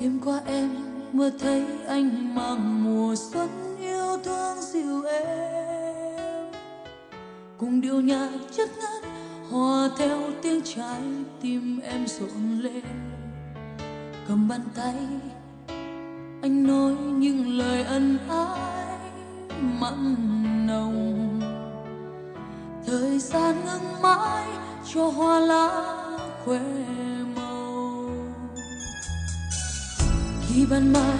đêm qua em mơ thấy anh mang mùa xuân yêu thương dịu em. cùng điệu nhạc chất ngất hòa theo tiếng trái tim em rộn lên cầm bàn tay, anh nói những lời ân ái, mặn nồng thời gian ngưng mãi cho hoa lá khoe even mine.